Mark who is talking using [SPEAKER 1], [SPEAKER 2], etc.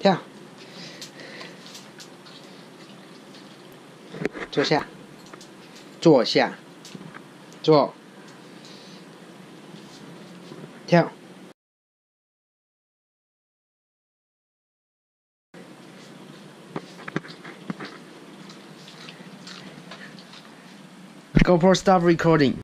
[SPEAKER 1] 跳坐下坐下坐跳 go for stop recording